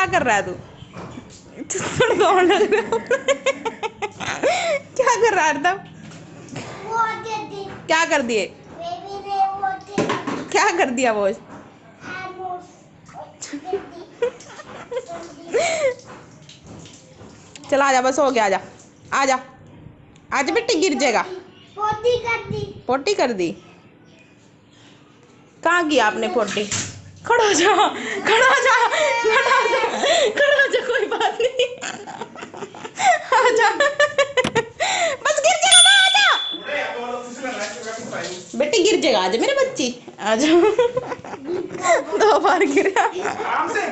क्या कर रहा है तू? दौड़ लग रहा क्या कर रहा है क्या कर दिए? क्या कर दिया वो? चल आजा बस हो गया आजा। आजा। आज बेटी गिर जाएगा। पोती कर दी। पोटी कर दी। कहाँ किया आपने पोटी खड़ा जा खड़ा जा खड़ा जा खड़ा जा कोई बात नहीं। आ जा बस गिर जाएगा ना आजा। बेटी गिर जाएगा, आज मेरे बच्ची। आ जा दो बार गिरा। आराम से।